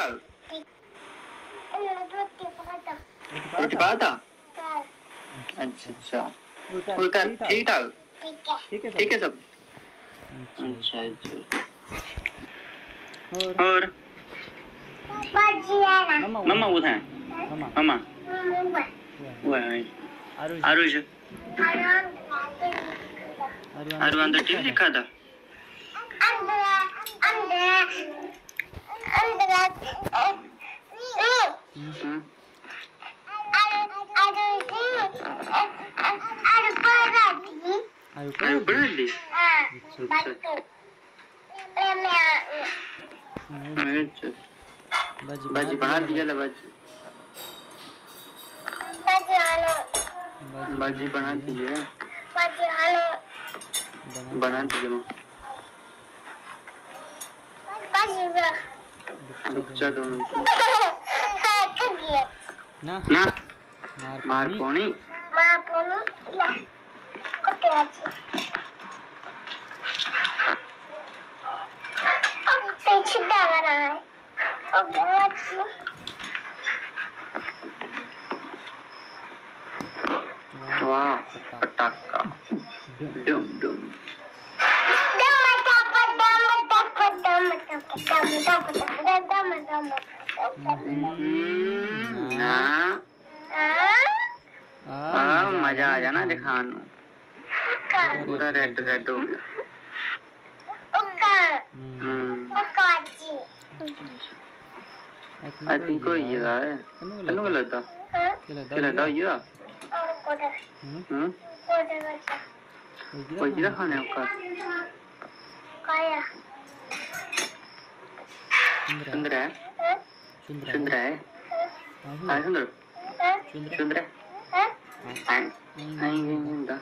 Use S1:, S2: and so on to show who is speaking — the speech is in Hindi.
S1: 다음
S2: रोटी
S1: पाता अच्छा अच्छा
S3: उल्टा
S1: ठीक
S2: ठीक है
S3: है
S1: सब।
S3: अच्छा
S1: अच्छा। अच्छा
S3: और?
S1: और?
S3: मम्मा
S1: मम्मा उधर है।
S3: मम्मा।
S1: वो है।
S3: आरुष।
S1: आरुष।
S2: आराम
S1: आरु अंदर टीवी दिखा था?
S3: बाजी
S1: बना दिया ला बाजी
S2: बाजी आलो
S1: बाजी बना दिया
S2: बाजी आलो
S1: बना दिया
S2: बाजी మార్పోని మార్పోను
S1: ఇలా కొట్టే వచ్చి Wow, Pataka. Dum dum. मजा आ जाना दिखाने पूरा रेड रेड हो गया हम्म आई थिंक को ये है कनु गलत था क्या था ये हम्म कोई किधर खाने का सुंदर है सुंदर है हाँ सुंदर सुंदर है हाँ नहीं नहीं नहीं